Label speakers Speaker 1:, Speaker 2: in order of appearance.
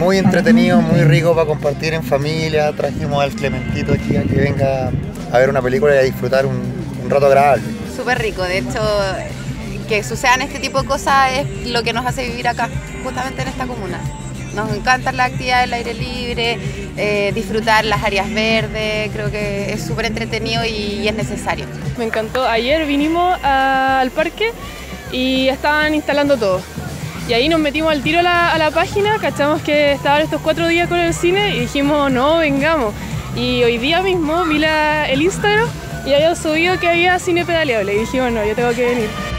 Speaker 1: muy entretenido, muy rico para compartir en familia. Trajimos al Clementito aquí a que venga a ver una película y a disfrutar un, un rato agradable.
Speaker 2: Súper rico, de hecho, que sucedan este tipo de cosas es lo que nos hace vivir acá, justamente en esta comuna. Nos encantan las actividades al aire libre, eh, disfrutar las áreas verdes, creo que es súper entretenido y, es necesario.
Speaker 3: Me encantó, ayer vinimos al parque y estaban instalando todo. Y ahí nos metimos al tiro a la, página, cachamos que estaban estos cuatro días con el cine y dijimos, no, vengamos. Y hoy día mismo vi la, el Instagram y había subido que había cine pedaleable y dijimos, no, yo tengo que venir.